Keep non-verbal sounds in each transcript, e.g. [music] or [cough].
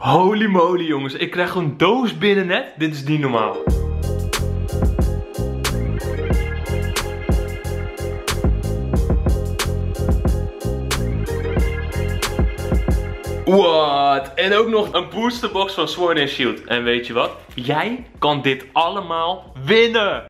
Holy moly jongens, ik krijg een doos binnen net. Dit is niet normaal. What? En ook nog een boosterbox van Sword and Shield. En weet je wat? Jij kan dit allemaal winnen.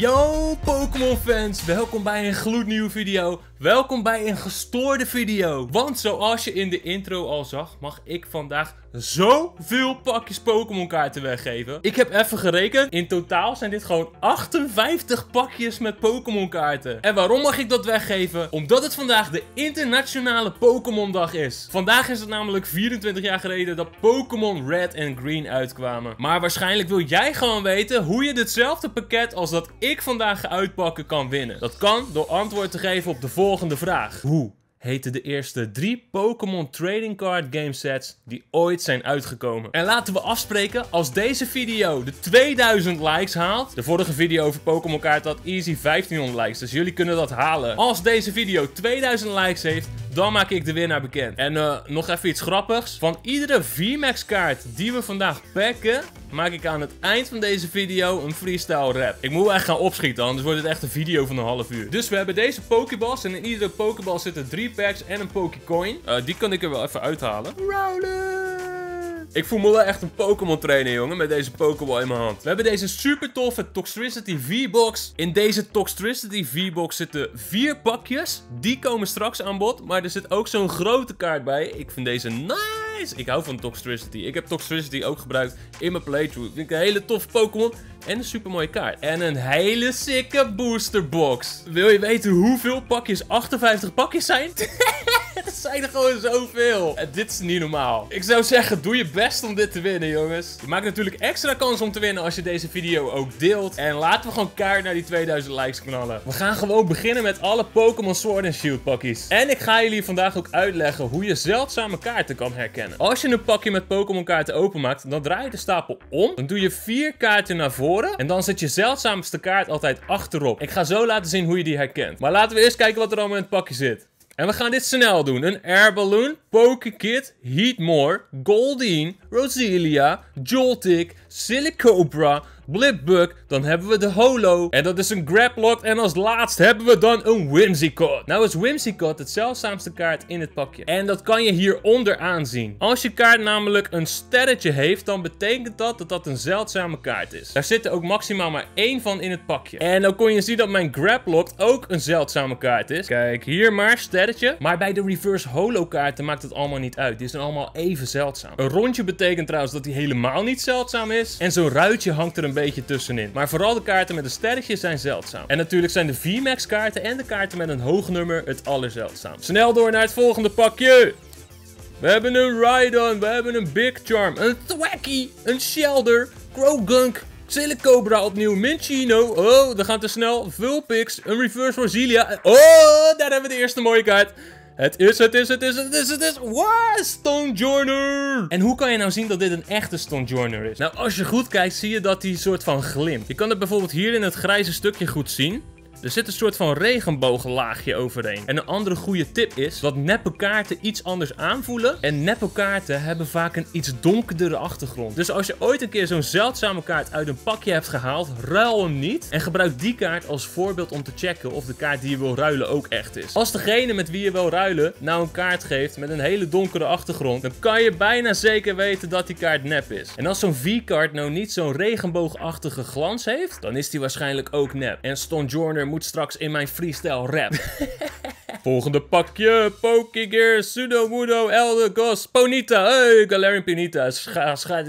Yo Pokémon fans, welkom bij een gloednieuwe video. Welkom bij een gestoorde video. Want zoals je in de intro al zag, mag ik vandaag zoveel pakjes Pokémon kaarten weggeven. Ik heb even gerekend. In totaal zijn dit gewoon 58 pakjes met Pokémon kaarten. En waarom mag ik dat weggeven? Omdat het vandaag de internationale Pokémon dag is. Vandaag is het namelijk 24 jaar geleden dat Pokémon Red en Green uitkwamen. Maar waarschijnlijk wil jij gewoon weten hoe je ditzelfde pakket als dat ik vandaag ga uitpakken kan winnen. Dat kan door antwoord te geven op de volgende vraag. Hoe? Heten de eerste drie Pokémon Trading Card Game Sets die ooit zijn uitgekomen. En laten we afspreken, als deze video de 2000 likes haalt, de vorige video over Pokémon kaart had easy 1500 likes, dus jullie kunnen dat halen. Als deze video 2000 likes heeft, dan maak ik de winnaar bekend. En uh, nog even iets grappigs. Van iedere VMAX kaart die we vandaag pakken, maak ik aan het eind van deze video een freestyle rap. Ik moet echt gaan opschieten, anders wordt het echt een video van een half uur. Dus we hebben deze Pokéballs en in iedere Pokéball zitten drie packs en een Pokécoin. Uh, die kan ik er wel even uithalen. Ik voel me wel echt een Pokémon trainer, jongen, met deze Pokéball in mijn hand. We hebben deze super toffe Toxtricity V-Box. In deze Toxtricity V-Box zitten vier pakjes. Die komen straks aan bod, maar er zit ook zo'n grote kaart bij. Ik vind deze nice. Ik hou van Toxtricity. Ik heb Toxtricity ook gebruikt in mijn playthrough. Vind ik een hele toffe Pokémon. En een super mooie kaart. En een hele sikke boosterbox. Wil je weten hoeveel pakjes 58 pakjes zijn? [laughs] Het [laughs] zijn er gewoon zoveel. En dit is niet normaal. Ik zou zeggen, doe je best om dit te winnen, jongens. Je maakt natuurlijk extra kans om te winnen als je deze video ook deelt. En laten we gewoon kaart naar die 2000 likes knallen. We gaan gewoon beginnen met alle Pokémon Sword Shield pakjes. En ik ga jullie vandaag ook uitleggen hoe je zeldzame kaarten kan herkennen. Als je een pakje met Pokémon kaarten openmaakt, dan draai je de stapel om. Dan doe je vier kaarten naar voren. En dan zet je zeldzaamste kaart altijd achterop. Ik ga zo laten zien hoe je die herkent. Maar laten we eerst kijken wat er allemaal in het pakje zit. En we gaan dit snel doen. Een Air Balloon, Pokekit, Heatmore, Goldeen, Roselia, Joltik, Silicobra, Blipbug, dan hebben we de Holo. En dat is een Grablock. En als laatst hebben we dan een Whimsicott. Nou is Whimsicott het zeldzaamste kaart in het pakje. En dat kan je hieronder aanzien. Als je kaart namelijk een sterretje heeft, dan betekent dat dat dat een zeldzame kaart is. Daar zit er ook maximaal maar één van in het pakje. En dan kon je zien dat mijn Grablock ook een zeldzame kaart is. Kijk, hier maar, sterretje. Maar bij de reverse holo kaarten maakt het allemaal niet uit. Die zijn allemaal even zeldzaam. Een rondje betekent trouwens dat die helemaal niet zeldzaam is. En zo'n ruitje hangt er een beetje tussenin. Maar vooral de kaarten met een sterretje zijn zeldzaam. En natuurlijk zijn de VMAX kaarten en de kaarten met een hoog nummer het allerzeldzaamst. Snel door naar het volgende pakje. We hebben een Rhydon, we hebben een Big Charm, een Thwacky, een Shelder, Crowgunk, Silicobra opnieuw, Minchino. Oh, dat gaat te snel. Vulpix, een Reverse Roselia. Oh, daar hebben we de eerste mooie kaart. Het is, het is, het is, het is, het is. Wow, Stonejourner! En hoe kan je nou zien dat dit een echte Stonejourner is? Nou, als je goed kijkt, zie je dat hij soort van glimt. Je kan het bijvoorbeeld hier in het grijze stukje goed zien. Er zit een soort van regenbooglaagje overheen. En een andere goede tip is dat neppe kaarten iets anders aanvoelen. En neppe kaarten hebben vaak een iets donkerdere achtergrond. Dus als je ooit een keer zo'n zeldzame kaart uit een pakje hebt gehaald, ruil hem niet. En gebruik die kaart als voorbeeld om te checken of de kaart die je wil ruilen ook echt is. Als degene met wie je wil ruilen nou een kaart geeft met een hele donkere achtergrond, dan kan je bijna zeker weten dat die kaart nep is. En als zo'n V-kaart nou niet zo'n regenboogachtige glans heeft, dan is die waarschijnlijk ook nep. En Stonjourner moet straks in mijn freestyle rap. [laughs] Volgende pakje. Pokegear, Pseudo-Wudo, Elder Ghost, Ponita. Hey, Galarian Pinita. Scha scha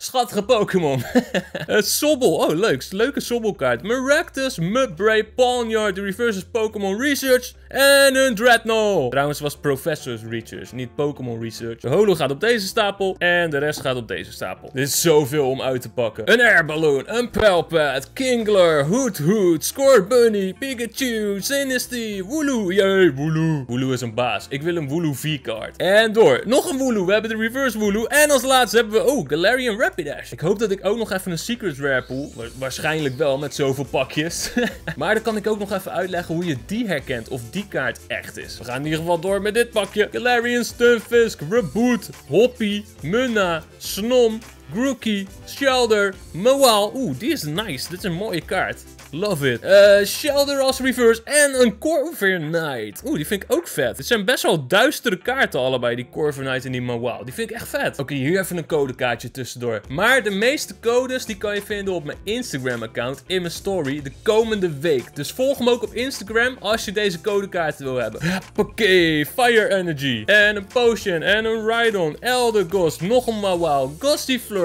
Schattige Pokémon. [laughs] Het Sobbel. Oh, leuk. Leuke Sobbelkaart. Maractus, Mudbray, Pawniard, de Reverses Pokémon Research en een Dreadnought. Trouwens was Professor's Research, niet Pokémon Research. De holo gaat op deze stapel en de rest gaat op deze stapel. Dit is zoveel om uit te pakken. Een Airballoon, een Pelpad, Kingler, Hoot Hoot, Scorbunny, Pikachu, Sinisty, Wooloo. Jee, Wooloo. Wooloo is een baas. Ik wil een Wooloo V-card. En door. Nog een Wooloo. We hebben de Reverse Wooloo. En als laatste hebben we, oh, Galarian Rapidash. Ik hoop dat ik ook nog even een Secret Rare pool. waarschijnlijk wel met zoveel pakjes. [laughs] maar dan kan ik ook nog even uitleggen hoe je die herkent. Of die kaart echt is. We gaan in ieder geval door met dit pakje. Galarian Stunfisk, Reboot, Hoppy, Munna, Snom, Grookey, Shelder, Mawal. Oeh, die is nice. Dit is een mooie kaart. Love it. Uh, Shelter als reverse en een Corver Knight. Oeh, die vind ik ook vet. Het zijn best wel duistere kaarten allebei, die Corver Knight en die Mawau. Die vind ik echt vet. Oké, hier even een codekaartje tussendoor. Maar de meeste codes die kan je vinden op mijn Instagram account in mijn story de komende week. Dus volg me ook op Instagram als je deze codekaarten wil hebben. Oké, Fire Energy. En een Potion. En een Rhydon. Elder Ghost. Nog een Mawau.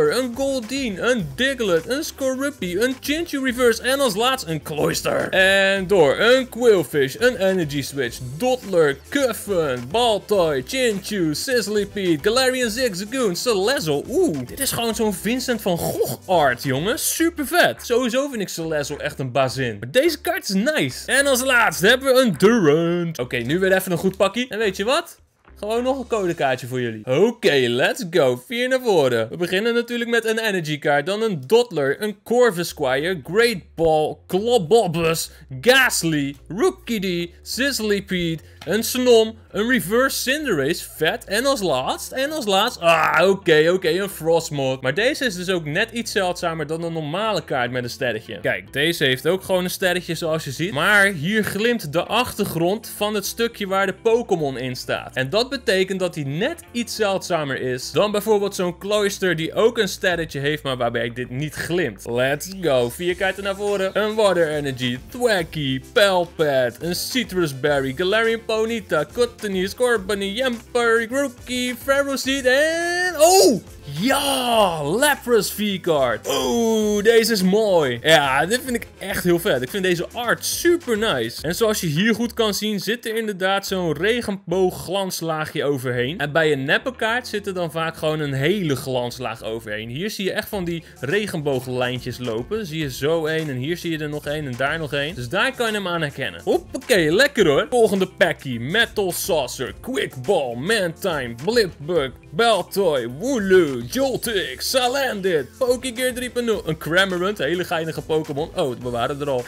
Een Goldeen. Een Diglett. Een Skorupi. Een Chinchu Reverse. En als laatste een Cloyster. En door een Quillfish, een Energy Switch, Dottler, Cuffen, Baltoy, Chinchu, Sizzlypede, Galarian Zigzagoon, Celezzle. Oeh, dit is gewoon zo'n Vincent van Gogh art, jongens. Super vet. Sowieso vind ik Celezzle echt een bazin. Maar deze kaart is nice. En als laatste hebben we een Durant. Oké, nu weer even een goed pakkie. En weet je wat? Gewoon nog een codekaartje voor jullie. Oké, let's go. Vier naar voren. We beginnen natuurlijk met een energy kaart. Dan een Dottler, een Corvusquire, Great Ball, Clobbobus, Ghastly, Rookidee, Sizzlypede, een Snom, een Reverse Cinderace, vet. En als laatst, en als laatst, ah, oké, oké, een Frostmoth. Maar deze is dus ook net iets zeldzamer dan een normale kaart met een sterretje. Kijk, deze heeft ook gewoon een sterretje zoals je ziet. Maar hier glimt de achtergrond van het stukje waar de Pokémon in staat. En dat betekent dat hij net iets zeldzamer is dan bijvoorbeeld zo'n Cloyster die ook een sterretje heeft, maar waarbij dit niet glimt. Let's go. Vier kaarten naar voren. Een Water Energy, Thwacky, Pelpad, een Citrus Berry, Galarian Ponyta, Cottony, Scorbunny, Yamper, Grookey, Ferroseed en... Oh! Ja, Lapras V-card. Oeh, deze is mooi. Ja, dit vind ik echt heel vet. Ik vind deze art super nice. En zoals je hier goed kan zien, zit er inderdaad zo'n regenboog glanslaagje overheen. En bij een neppe kaart zit er dan vaak gewoon een hele glanslaag overheen. Hier zie je echt van die regenbooglijntjes lopen. Zie je zo één en hier zie je er nog één en daar nog één. Dus daar kan je hem aan herkennen. Hoppakee, lekker hoor. Volgende packie. Metal Saucer, Quick Ball, Mantime, Blipbug, Baltoy, Wooloo. Joltik, Salandit, Pokegear 3.0, een Cramorant, hele geinige Pokémon. Oh, we waren er al.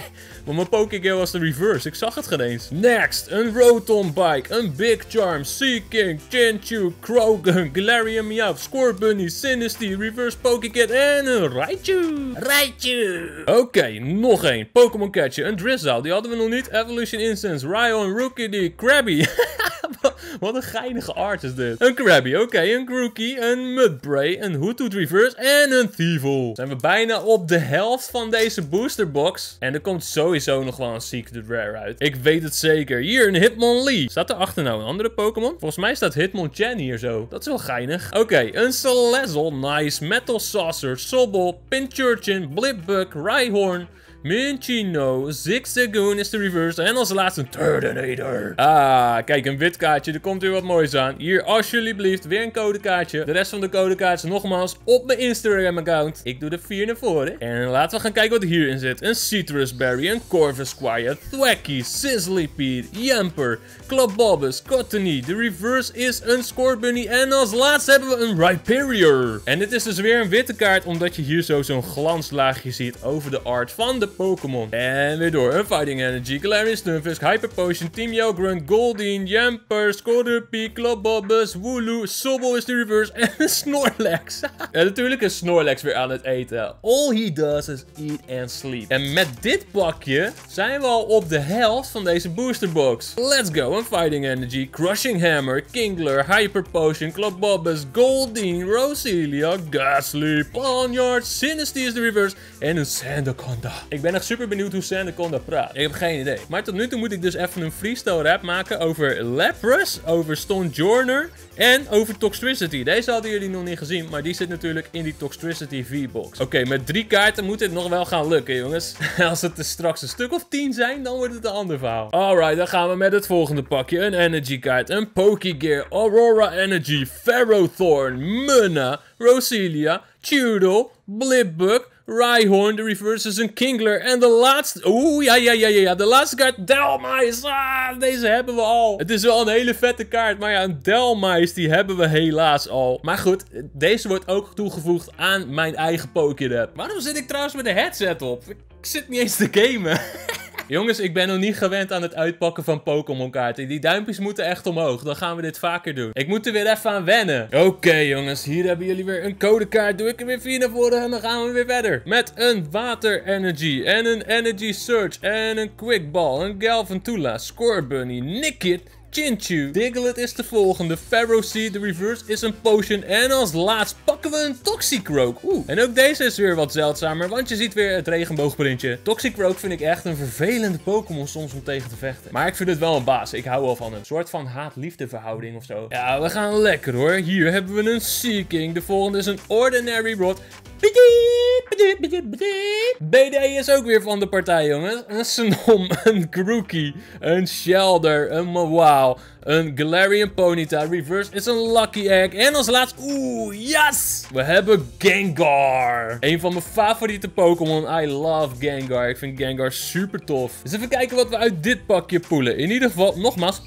[laughs] maar mijn Pokegear was de reverse, ik zag het geen eens. Next, een Rotom Bike, een Big Charm, Seaking, Chinchu, Krogan, Galarian Meowth, Scorbunny, Sinisty, Reverse Pokekit en een Raichu. Raichu. Oké, nog één. Pokémon Catcher, een Drizzle, die hadden we nog niet. Evolution Ryon, Rookie, Krabby. [laughs] Wat een geinige art is dit. Een Krabby, oké, een Grookey, een Mudbray, een Hoothoot Reverse en een Thievul. Zijn we bijna op de helft van deze boosterbox. En er komt sowieso nog wel een Secret Rare uit. Ik weet het zeker. Hier een Hitmonlee. Staat erachter nou een andere Pokémon? Volgens mij staat Hitmonchan hier zo. Dat is wel geinig. Oké, een Celezzle. Nice. Metal Saucer, Sobble, Pinchurchin, Blipbug, Rhyhorn. Minchino, Zigzagoon is de reverse. En als laatste een Turtonator. Ah, kijk, een wit kaartje. Er komt weer wat moois aan. Hier, alsjeblieft, weer een codekaartje. De rest van de codekaartjes nogmaals op mijn Instagram-account. Ik doe de vier naar voren. En laten we gaan kijken wat hierin zit. Een Citrus Berry, een Corvusquire, Thwacky, Sizzlypede, Yamper, Clubbobus, Cottony. De reverse is een Scorbunny. En als laatste hebben we een Rhyperior. En dit is dus weer een witte kaart, omdat je hier zo zo'n glanslaagje ziet over de art van de Pokémon. En weer door. Een Fighting Energy, Galarian Stunfisk, Hyper Potion, Team Yogurt, Goldeen, Yamper, Scorbunny, Clubbobus, Wooloo, Sobble is de reverse en [laughs] Snorlax. [laughs] en natuurlijk is Snorlax weer aan het eten. All he does is eat and sleep. En met dit pakje zijn we al op de helft van deze boosterbox. Let's go. Een Fighting Energy, Crushing Hammer, Kingler, Hyper Potion, Clubbobus, Goldeen, Roselia, Ghastly, Ponyard, Sinisty is de reverse en een Sandaconda. Ik ben echt super benieuwd hoe Sandaconda praat. Ik heb geen idee. Maar tot nu toe moet ik dus even een freestyle rap maken over Lapras, over Stonjourner en over Toxtricity. Deze hadden jullie nog niet gezien, maar die zit natuurlijk in die Toxtricity V-box. Oké, met drie kaarten moet dit nog wel gaan lukken, jongens. [laughs] Als het er straks een stuk of tien zijn, dan wordt het een ander verhaal. Alright, dan gaan we met het volgende pakje. Een Energy kaart, een Pokegear, Aurora Energy, Ferrothorn, Munna, Roselia, Tudor, Blipbug, Rhyhorn, de reverse is een Kingler. En de laatste... Oeh, ja, ja, ja, ja, ja. De laatste kaart, Delmice. Ah, deze hebben we al. Het is wel een hele vette kaart. Maar ja, een Delmice, die hebben we helaas al. Maar goed, deze wordt ook toegevoegd aan mijn eigen Pokédex. Waarom zit ik trouwens met een headset op? Ik zit niet eens te gamen. [laughs] Jongens, ik ben nog niet gewend aan het uitpakken van Pokémon kaarten. Die duimpjes moeten echt omhoog. Dan gaan we dit vaker doen. Ik moet er weer even aan wennen. Oké jongens, hier hebben jullie weer een codekaart. Doe ik er weer vier naar voren en dan gaan we weer verder. Met een Water Energy en een Energy Surge en een Quick Ball, een Galvantula, Score Bunny, Nickit, Chinchu. Diglett is de volgende. Pharaoh Seed, de reverse is een potion. En als laatst pakken we een Toxicroak. Oeh. En ook deze is weer wat zeldzamer, want je ziet weer het regenboogprintje. Toxicroak vind ik echt een vervelende Pokémon soms om tegen te vechten. Maar ik vind het wel een baas. Ik hou wel van. Een soort van haat-liefde verhouding of zo. Ja, we gaan lekker hoor. Hier hebben we een Seeking. De volgende is een Ordinary Rod. BD is ook weer van de partij, jongens. Een Snom, [laughs] een Grookey, een Shelder, een Een Galarian Ponyta. Reverse is een Lucky Egg. En als laatst, oeh, yes! We hebben Gengar. Een van mijn favoriete Pokémon. I love Gengar. Ik vind Gengar super tof. Dus even kijken wat we uit dit pakje poelen. In ieder geval, nogmaals,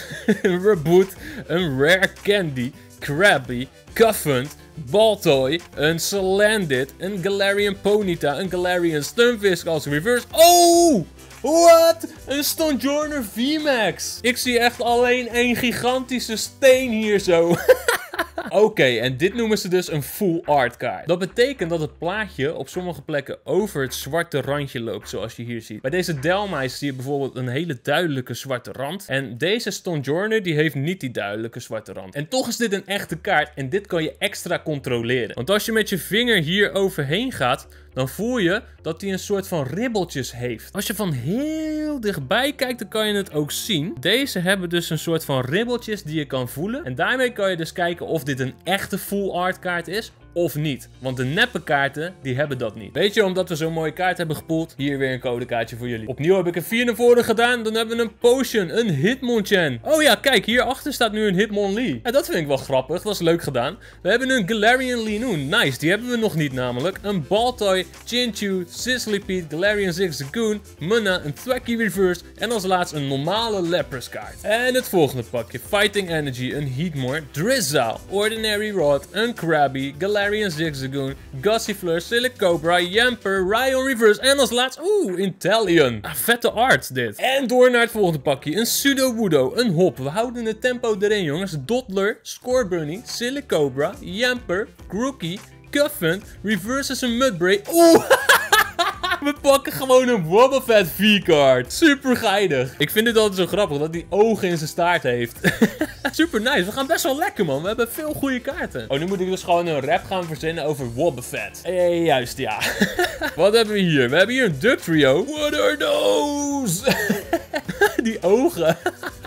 [laughs] Reboot, een Rare Candy, Krabby, Cuffant, Baltoy, een Salandit, een Galarian Ponyta, een Galarian Stunfisk als reverse. Oh! What? Een Stonjourner VMAX. Ik zie echt alleen een gigantische steen hier zo. [laughs] Oké, en dit noemen ze dus een full art kaart. Dat betekent dat het plaatje op sommige plekken over het zwarte randje loopt, zoals je hier ziet. Bij deze Delmice zie je bijvoorbeeld een hele duidelijke zwarte rand. En deze Stonjourner, die heeft niet die duidelijke zwarte rand. En toch is dit een echte kaart en dit kan je extra controleren. Want als je met je vinger hier overheen gaat, dan voel je dat hij een soort van ribbeltjes heeft. Als je van heel dichtbij kijkt, dan kan je het ook zien. Deze hebben dus een soort van ribbeltjes die je kan voelen. En daarmee kan je dus kijken of dit een echte full art kaart is of niet. Want de neppe kaarten, die hebben dat niet. Weet je, omdat we zo'n mooie kaart hebben gepoeld, hier weer een codekaartje voor jullie. Opnieuw heb ik een 4 naar voren gedaan, dan hebben we een potion, een Hitmonchan. Oh ja, kijk, hierachter staat nu een Hitmonlee. En dat vind ik wel grappig, dat is leuk gedaan. We hebben een Galarian Linoon, nice, die hebben we nog niet namelijk. Een Baltoy, Chinchu, Sizzlipede, Galarian Zigzagoon, Munna, een Thwacky Reverse en als laatste een normale Lapras kaart. En het volgende pakje, Fighting Energy, een Heatmore, Drizzle, Ordinary Rod, een Krabby, Galarian Galarian Zigzagoon, Gossifleur, Silicobra, Yamper, Ryan Reverse en als laatst, oeh, Intellion. Ah, vette art dit. En door naar het volgende pakje, een Pseudo-Wudo, een Hop. We houden het tempo erin jongens. Dottler, Scorebunny, Silicobra, Yamper, Grookey, Cuffin, Reverse is een Mudbray. Oeh! [laughs] [laughs] We pakken gewoon een Wobbuffet V-card. Super geinig. Ik vind het altijd zo grappig dat hij ogen in zijn staart heeft. [laughs] Super nice. We gaan best wel lekker, man. We hebben veel goede kaarten. Oh, nu moet ik dus gewoon een rap gaan verzinnen over Wobbuffet. Eh, juist, ja. [laughs] Wat hebben we hier? We hebben hier een Duck Trio. What are those? Die ogen.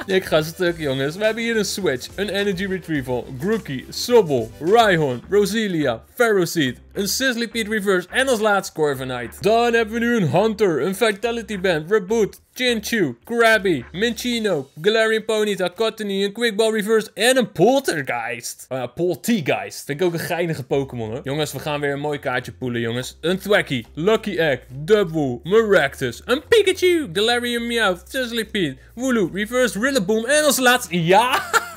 Ik ga stuk, jongens. We hebben hier een Switch, een Energy Retrieval, Grookey, Sobble, Rhyhorn, Roselia, Ferroseed, een Sizzlipede Reverse en als laatste Corviknight. Dan hebben we nu een Hunter, een Vitality Band, Reboot, Chinchu, Krabby, Minchino, Galarian Ponyta, Cottony, een Quickball Reverse en een Poltergeist. Uh, Poltegeist. Vind ik ook een geinige Pokémon hoor. Jongens, we gaan weer een mooi kaartje poelen jongens. Een Thwacky, Lucky Egg, Dubwool, Maractus, een Pikachu, Galarian Meowth, Sizzlipede, Wooloo, Reverse Rillaboom en als laatste, ja... [laughs]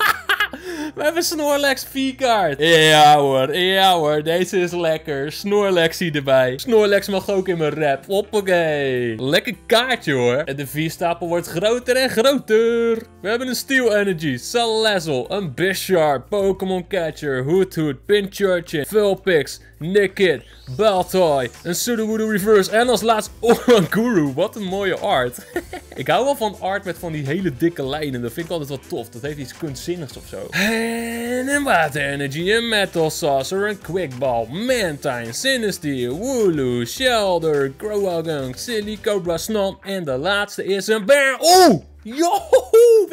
We hebben Snorlax V-kaart. Ja hoor, ja hoor. Deze is lekker. Snorlaxie erbij. Snorlax mag ook in mijn rap. Hoppakee. Lekker kaartje hoor. En de V-stapel wordt groter en groter. We hebben een Steel Energy, Salazzle, een Bisharp, Pokémon Catcher, Hoothoot, Pinchurchin, Vulpix, Nickit, Baltoy, een Sudowoodo Reverse en als laatst [laughs] Oranguru. Wat een mooie art. [laughs] ik hou wel van art met van die hele dikke lijnen. Dat vind ik altijd wel tof. Dat heeft iets kunstzinnigs of zo. En een Water Energy, een Metal Saucer, een Quickball, Mantine, Sinistee, Wooloo, Shelder, Growagunk, Silly Cobra Snom en de laatste is een Bear. Oeh! Yo,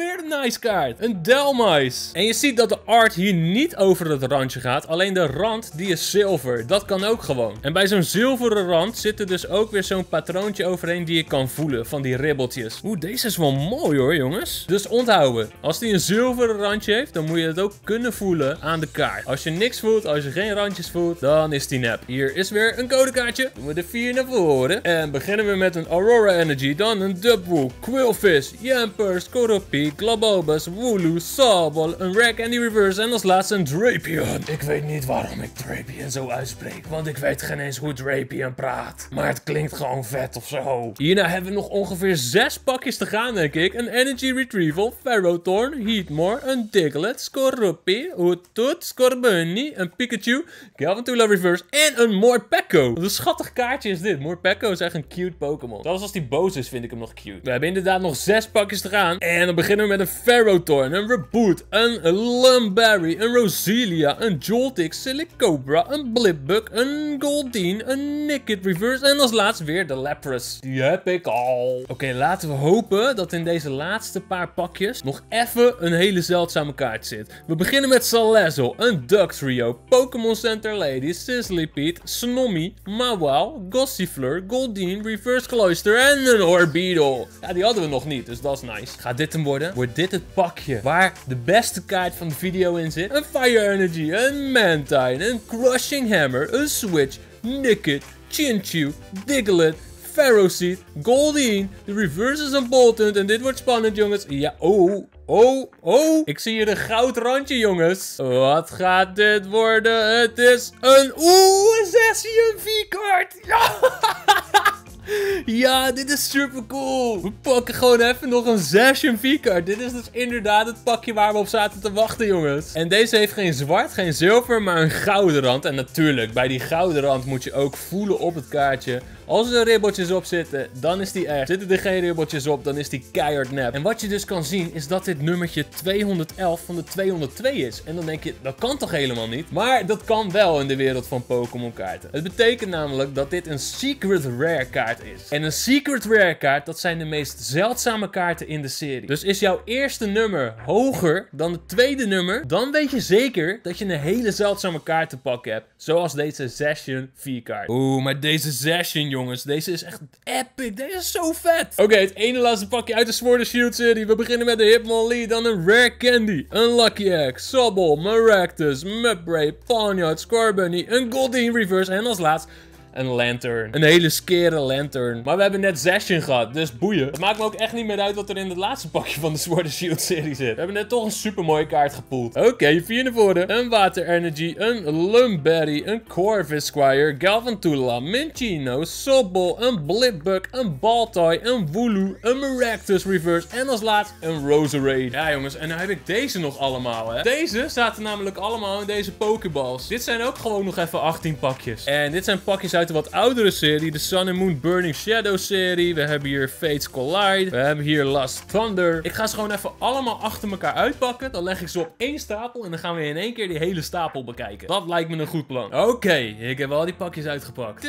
weer een nice kaart. Een Delmice. En je ziet dat de art hier niet over het randje gaat. Alleen de rand, die is zilver. Dat kan ook gewoon. En bij zo'n zilveren rand zit er dus ook weer zo'n patroontje overheen die je kan voelen. Van die ribbeltjes. Oeh, deze is wel mooi hoor, jongens. Dus onthouden. Als die een zilveren randje heeft, dan moet je het ook kunnen voelen aan de kaart. Als je niks voelt, als je geen randjes voelt, dan is die nep. Hier is weer een codekaartje. Doen we de vier naar voren. En beginnen we met een Aurora Energy, dan een Dubwool, Quillfish, Yamper, Globobus, Wooloo, Sobol, een Rare Candy Reverse en als laatste een Drapion. Ik weet niet waarom ik Drapion zo uitspreek, want ik weet geen eens hoe Drapion praat. Maar het klinkt gewoon vet of zo. Hierna hebben we nog ongeveer zes pakjes te gaan, denk ik. Een Energy Retrieval, Ferrothorn, Heatmore, een Diglett, Skorupi, Hoottoot, Scorbunny, een Pikachu, Galvantula Reverse en een Morpeko. Wat een schattig kaartje is dit. Morpeko is echt een cute Pokémon. Zelfs als die boos is, vind ik hem nog cute. We hebben inderdaad nog zes pakjes te gaan. En dan beginnen met een Ferrothorn, een Reboot, een Lumberry, een Roselia, een Joltix, Silicobra, een Blipbug, een Goldeen, een Nickit Reverse en als laatste weer de Lapras. Die heb ik al. Oké, laten we hopen dat in deze laatste paar pakjes nog even een hele zeldzame kaart zit. We beginnen met Salazzle, een Duck Trio, Pokémon Center Lady, Sizzlypede, Snommy, Mawile, Gossifleur, Goldeen, Reverse Cloyster en een Orbeetle. Ja, die hadden we nog niet, dus dat is nice. Gaat dit hem worden? Wordt dit het pakje waar de beste kaart van de video in zit? Een Fire Energy, een Mantine, een Crushing Hammer, een Switch, Nickit, Chinchu, Diglett, Ferroseed, Goldeen, de reverse is een Boltund en dit wordt spannend jongens. Ja, oh, oh, oh. Ik zie hier een goud randje jongens. Wat gaat dit worden? Het is een, oeh, een Session V-kaart. Ja. [laughs] Ja, dit is super cool. We pakken gewoon even nog een Session V-card. Dit is dus inderdaad het pakje waar we op zaten te wachten, jongens. En deze heeft geen zwart, geen zilver, maar een gouden rand. En natuurlijk, bij die gouden rand moet je ook voelen op het kaartje. Als er ribbeltjes op zitten, dan is die echt. Zitten er geen ribbeltjes op, dan is die keihard nep. En wat je dus kan zien, is dat dit nummertje 211 van de 202 is. En dan denk je, dat kan toch helemaal niet? Maar dat kan wel in de wereld van Pokémon kaarten. Het betekent namelijk dat dit een Secret Rare kaart is. En een Secret Rare kaart, dat zijn de meest zeldzame kaarten in de serie. Dus is jouw eerste nummer hoger dan het tweede nummer, dan weet je zeker dat je een hele zeldzame kaart te pakken hebt. Zoals deze Session 4 kaart. Oeh, maar deze Session, jongen jongens. Deze is echt epic. Deze is zo vet. Oké, het ene laatste pakje uit de Sword Shield serie. We beginnen met de Hitmonlee, dan een Rare Candy, een Lucky Egg, Sobble, Maractus, Mudbray, Pawniard, Scorbunny, een Goldeen Reverse en als laatst een lantern. Een hele skere lantern. Maar we hebben net Session gehad, dus boeien. Het maakt me ook echt niet meer uit wat er in het laatste pakje van de Sword and Shield serie zit. We hebben net toch een super mooie kaart gepoeld. Oké, vier naar voren. Een Water Energy, een Lumberry, een Corvus Squire, Galvantula, Minchino, Sobble, een Blipbug, een Baltoy, een Wooloo, een Maractus Reverse en als laatst een Roserade. Ja jongens, en nu heb ik deze nog allemaal hè. Deze zaten namelijk allemaal in deze Pokeballs. Dit zijn ook gewoon nog even 18 pakjes. En dit zijn pakjes uit uit wat oudere serie. De Sun and Moon Burning Shadow serie. We hebben hier Fates Collide. We hebben hier Last Thunder. Ik ga ze gewoon even allemaal achter elkaar uitpakken. Dan leg ik ze op één stapel. En dan gaan we in één keer die hele stapel bekijken. Dat lijkt me een goed plan. Oké, ik heb al die pakjes uitgepakt.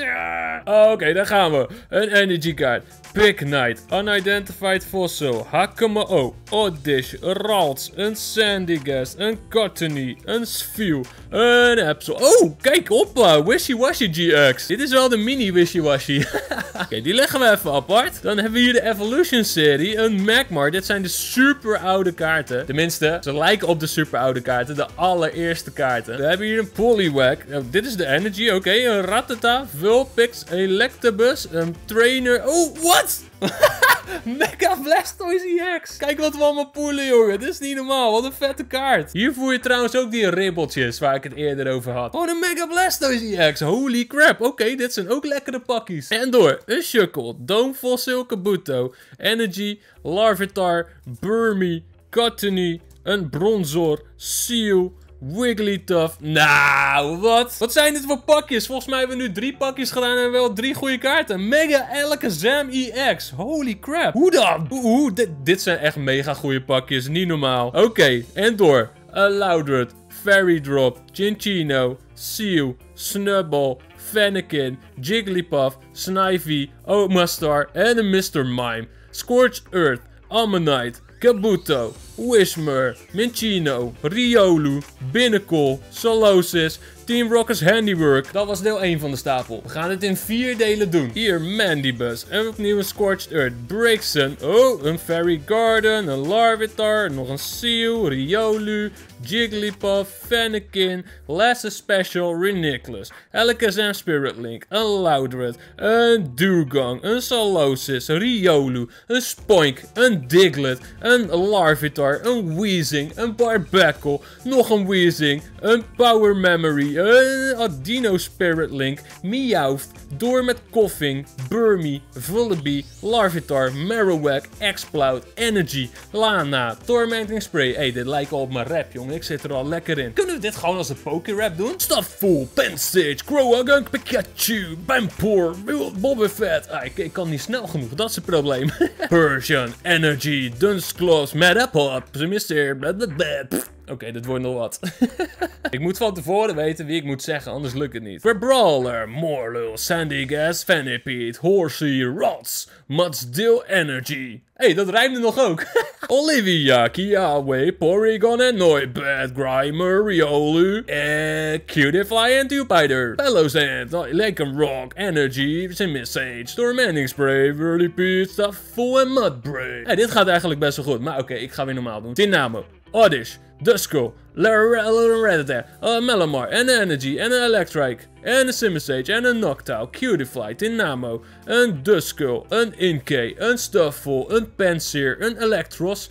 Oké, daar gaan we. Een Energy Card. Pick Knight. Unidentified Fossil. Hakamo. Oddish. Ralts. Een Sandygast. Een Cottony. Een Spew. Een Epsel. Oh, kijk op. Wishy Washy GX. Dit is wel de mini wishy-washy. [laughs] Oké, die leggen we even apart. Dan hebben we hier de Evolution serie. Een Magmar. Dit zijn de super oude kaarten. Tenminste, ze lijken op de super oude kaarten. De allereerste kaarten. We hebben hier een Poliwag. Nou, dit is de Energy. Oké, een Rattata. Vulpix. Electabuzz. Een Trainer. Oh, wat? [laughs] Mega Blastoise EX. Kijk wat we allemaal poelen, jongen. Dit is niet normaal. Wat een vette kaart. Hier voer je trouwens ook die ribbeltjes waar ik het eerder over had. Oh, een Mega Blastoise EX. Holy crap. Oké, dit zijn ook lekkere pakjes. En door. Een Shuckle. Dome Fossil Kabuto. Energy. Larvitar. Burmy. Cottony. Een Bronzor. Seal. Wigglytuff. Nou, wat? Wat zijn dit voor pakjes? Volgens mij hebben we nu drie pakjes gedaan en wel drie goede kaarten. Mega Alakazam EX. Holy crap. Hoe dan? Oeh, dit, zijn echt mega goede pakjes. Niet normaal. Oké, en door. Loudred, Fairy Drop, Chinchino, Seal, Snubble, Fennekin, Jigglypuff, Snivy, Omastar en een Mr. Mime. Scorched Earth, Ammonite, Kabuto, Whismer, Minchino, Riolu, Binnacle, Solosis, Team Rocket's Handiwork. Dat was deel 1 van de stapel. We gaan het in vier delen doen. Hier Mandibus. En opnieuw een Scorched Earth. Braixen. Oh, een Fairy Garden. Een Larvitar. Nog een Seal. Riolu. Jigglypuff. Fennekin. Last Special. Renicklas. Alakazam Spirit Link. Een Loudred. Een Dugong. Een Solosis. Riolu. Een Spoink. Een Diglett. Een Larvitar. Een Weezing. Een Barbacle. Nog een Weezing. Een Power Memory. Een Adino Spirit Link, Meowth, door met Koffing, Burmy, Vullaby, Larvitar, Marowak, Exploud, Energy, Lana, Tormenting Spray. hey, dit lijkt al op mijn rap, jongen. Ik zit er al lekker in. Kunnen we dit gewoon als een pokerap doen? Stufful, Pensage, Croagunk, Pikachu, Bampoor, Boba Fett. Ah, ik, ik, kan niet snel genoeg, dat is het probleem. [laughs] Persian, Energy, Dunsclaws, Metapod, Blablabla. Oké, dit wordt nog wat. [laughs] ik moet van tevoren weten wie ik moet zeggen, anders lukt het niet. Brawler, Morlul, Sandy Gas, Fannypede, Horsey, Rots, Mudsdale Energy. Hey, dat rijmde nog ook. [laughs] Olivia, Kiawe, Porygon en Noibat, Grimer, Riolu, eh, Cutifly en Tupider. Bellowsand, Lake Rock, Energy, Message, Tormenting Spray, Whirlipede, Stufful en Mudbray. Hey, dit gaat eigenlijk best wel goed, maar oké, ik ga weer normaal doen. Tinamo, Oddish, Duskull, Rattata, uh, Melamar, en Energy, en een Electrike, en een Simisage, en een Noctowl, Cutifly, Tinamo, een Duskull, een Inkay, een Stufful, een Panseer, een Electros.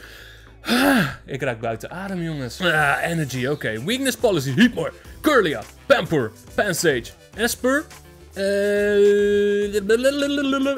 [sighs] Ik raak buiten adem, jongens. Ah, energy, oké. Weakness Policy, Heatmore, Curlia, Pamper, Pansage, Esper, uh,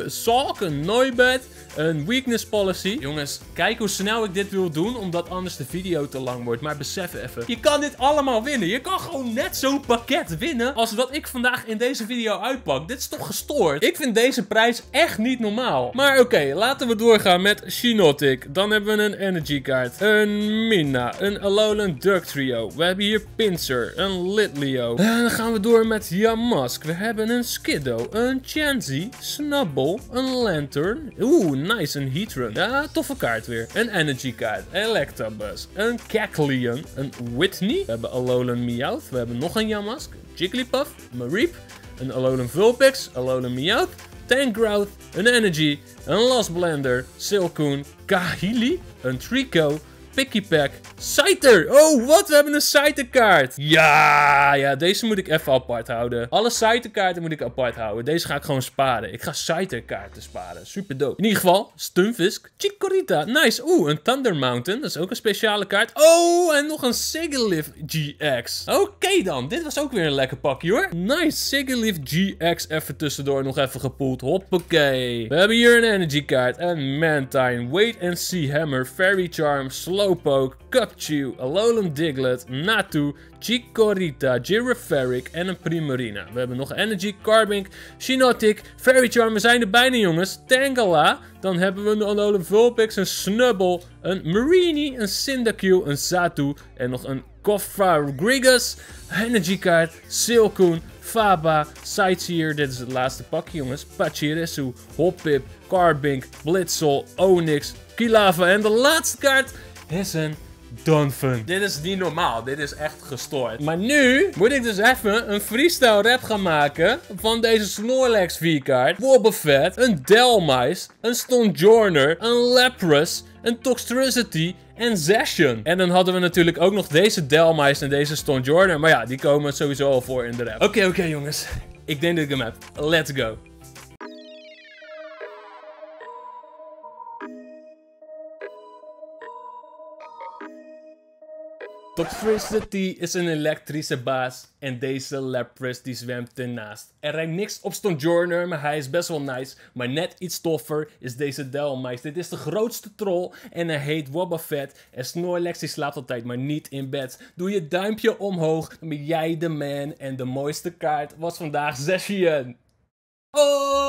Salk, een Noibat, een weakness policy. Jongens, kijk hoe snel ik dit wil doen, omdat anders de video te lang wordt. Maar besef even, je kan dit allemaal winnen. Je kan gewoon net zo'n pakket winnen als wat ik vandaag in deze video uitpak. Dit is toch gestoord? Ik vind deze prijs echt niet normaal. Maar oké, laten we doorgaan met Shinotic. Dan hebben we een energy kaart, een Mina, een Alolan Duck Trio. We hebben hier Pinsir, een Litleo. En dan gaan we door met Yamask. We hebben een Skiddo, een Chansey, Snubble, een Lantern. Oeh, nice, een Heatrun. Ja, toffe kaart weer. Een Energy kaart, Electabuzz, een Cacleon, een Whitney. We hebben Alolan Meowth, we hebben nog een Yamask, Jigglypuff, Mareep, een Alolan Vulpix, Alolan Meowth, Tangrowth, een Energy, een Lost Blender, Silcoon, Kahili, een Trico, Picky Scyther. Oh, wat? We hebben een Scyther kaart. Ja, ja, deze moet ik even apart houden. Alle Scyther kaarten moet ik apart houden. Deze ga ik gewoon sparen. Ik ga Scyther kaarten sparen. Super dope. In ieder geval, Stunfisk, Chikorita. Nice. Oeh, een Thunder Mountain. Dat is ook een speciale kaart. Oh, en nog een Sigilyph GX. Oké dan. Dit was ook weer een lekker pakje hoor. Nice. Sigilyph GX even tussendoor nog even gepoeld. Hoppakee. We hebben hier een Energy kaart. En Mantine. Wait and See Hammer. Fairy Charm. Slow Slowpoke, Cupchew, Alolan Diglett, Natu, Chikorita, Girafarik en een Primarina. We hebben nog Energy, Carbink, Shinotic, Fairy Charm. We zijn er bijna jongens. Tangela. Dan hebben we een Alolan Vulpix, een Snubble, een Marini, een Cyndaquil, een Satu en nog een Kofra Grigus, Energy kaart, Silcoon, Faba, Sightseer, dit is het laatste pakje jongens, Pachirisu, Hoppip, Carbink, Blitzel, Onyx, Kilava en de laatste kaart is een Donphan. Dit is niet normaal. Dit is echt gestoord. Maar nu moet ik dus even een freestyle rap gaan maken van deze Snorlax V-kaart. Fett, een Delmice, een Stonjourner, een Lapras, een Toxtricity en Zacian. En dan hadden we natuurlijk ook nog deze Delmice en deze Stonjourner. Maar ja, die komen sowieso al voor in de rap. Oké, oké jongens. Ik denk dat ik hem heb. Let's go. Toxtricity is een elektrische baas en deze Lapras die zwemt ernaast. Er rijdt niks op Stonjourner, maar hij is best wel nice. Maar net iets toffer is deze Delmice. Dit is de grootste troll en hij heet Wobbuffet. En Snorlax die slaapt altijd, maar niet in bed. Doe je duimpje omhoog, dan ben jij de man. En de mooiste kaart was vandaag Zacian. Oh!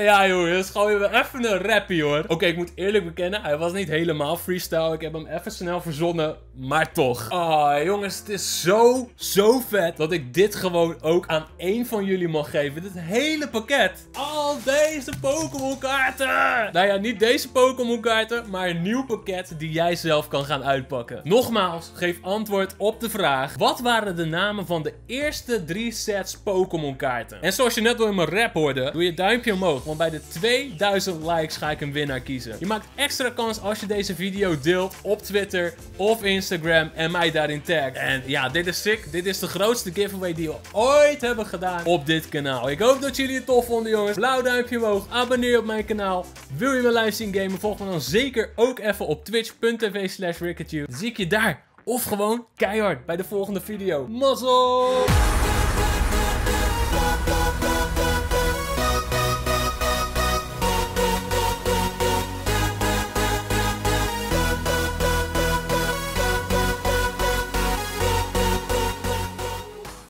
Ja jongens, gewoon weer even een rappie hoor. Oké, ik moet eerlijk bekennen, hij was niet helemaal freestyle. Ik heb hem even snel verzonnen, maar toch. Oh jongens, het is zo, zo vet dat ik dit gewoon ook aan één van jullie mag geven. Dit hele pakket. Al deze Pokémon kaarten. Nou ja, niet deze Pokémon kaarten, maar een nieuw pakket die jij zelf kan gaan uitpakken. Nogmaals, geef antwoord op de vraag. Wat waren de namen van de eerste drie sets Pokémon kaarten? En zoals je net door in mijn rap hoorde, doe je duimpje omhoog. Want bij de 2000 likes ga ik een winnaar kiezen. Je maakt extra kans als je deze video deelt op Twitter of Instagram en mij daarin tagt. En ja, dit is sick. Dit is de grootste giveaway die we ooit hebben gedaan op dit kanaal. Ik hoop dat jullie het tof vonden jongens. Blauw duimpje omhoog. Abonneer op mijn kanaal. Wil je me live zien gamen? Volg me dan zeker ook even op twitch.tv slash Zie ik je daar. Of gewoon keihard bij de volgende video. Mazzel!